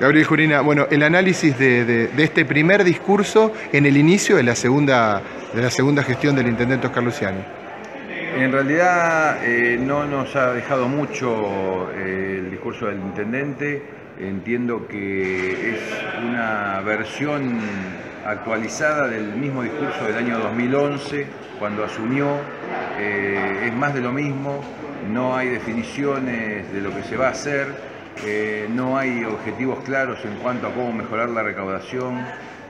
Gabriel Jurina, bueno, el análisis de, este primer discurso en el inicio de la segunda, de la segunda gestión del intendente Oscar Luciani. En realidad eh, no nos ha dejado mucho eh, el discurso del intendente. Entiendo que es una versión actualizada del mismo discurso del año 2011, cuando asumió. Eh, es más de lo mismo, no hay definiciones de lo que se va a hacer eh, no hay objetivos claros en cuanto a cómo mejorar la recaudación,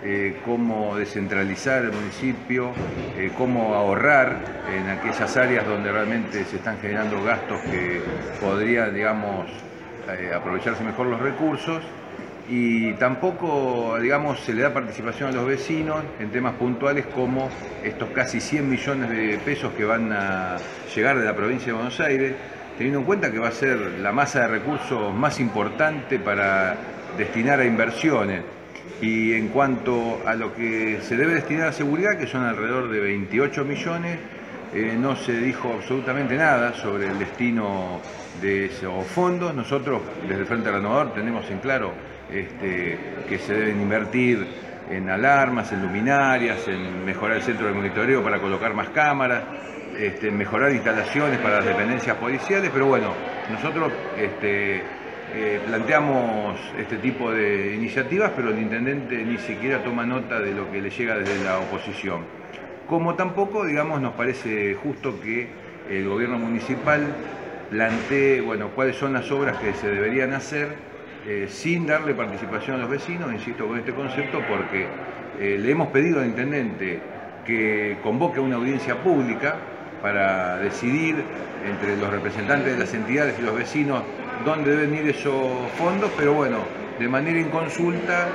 eh, cómo descentralizar el municipio, eh, cómo ahorrar en aquellas áreas donde realmente se están generando gastos que podrían, digamos, aprovecharse mejor los recursos. Y tampoco, digamos, se le da participación a los vecinos en temas puntuales como estos casi 100 millones de pesos que van a llegar de la provincia de Buenos Aires, teniendo en cuenta que va a ser la masa de recursos más importante para destinar a inversiones. Y en cuanto a lo que se debe destinar a seguridad, que son alrededor de 28 millones, eh, no se dijo absolutamente nada sobre el destino de esos fondos. Nosotros, desde el Frente Renovador, tenemos en claro este, que se deben invertir en alarmas, en luminarias, en mejorar el centro de monitoreo para colocar más cámaras, este, mejorar instalaciones para las dependencias policiales, pero bueno, nosotros este, eh, planteamos este tipo de iniciativas, pero el intendente ni siquiera toma nota de lo que le llega desde la oposición. Como tampoco, digamos, nos parece justo que el gobierno municipal plantee, bueno, cuáles son las obras que se deberían hacer eh, sin darle participación a los vecinos, insisto con este concepto, porque eh, le hemos pedido al intendente que convoque una audiencia pública para decidir entre los representantes de las entidades y los vecinos dónde deben ir esos fondos, pero bueno, de manera inconsulta,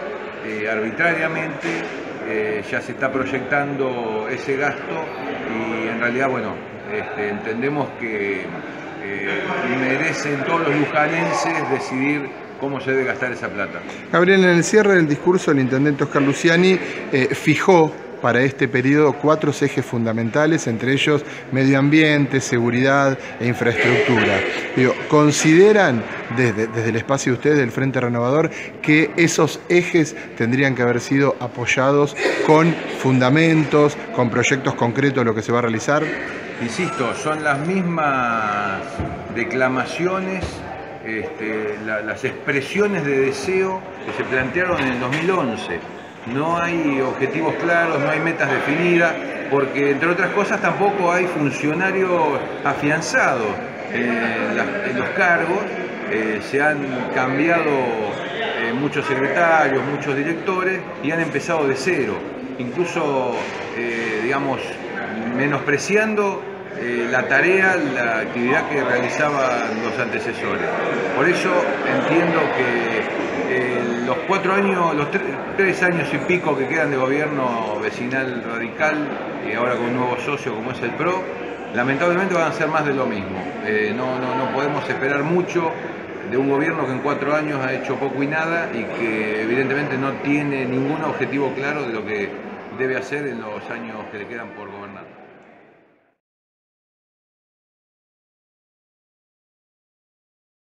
eh, arbitrariamente, eh, ya se está proyectando ese gasto y en realidad, bueno, este, entendemos que eh, merecen todos los lujanenses decidir cómo se debe gastar esa plata. Gabriel, en el cierre del discurso, el intendente Oscar Luciani fijó para este periodo cuatro ejes fundamentales, entre ellos medio ambiente, seguridad e infraestructura. ¿Consideran desde, desde el espacio de ustedes, del Frente Renovador, que esos ejes tendrían que haber sido apoyados con fundamentos, con proyectos concretos de lo que se va a realizar? Insisto, son las mismas declamaciones este, las expresiones de deseo que se plantearon en el 2011 no hay objetivos claros, no hay metas definidas, porque entre otras cosas tampoco hay funcionarios afianzados en, los cargos, eh, se han cambiado eh, muchos secretarios, muchos directores y han empezado de cero, incluso, eh, digamos, menospreciando la tarea, la actividad que realizaban los antecesores. Por eso entiendo que los cuatro años, los tres, años y pico que quedan de gobierno vecinal radical y ahora con un nuevo socio como es el PRO, lamentablemente van a ser más de lo mismo. Eh, no, no, podemos esperar mucho de un gobierno que en cuatro años ha hecho poco y nada y que evidentemente no tiene ningún objetivo claro de lo que debe hacer en los años que le quedan por gobernar.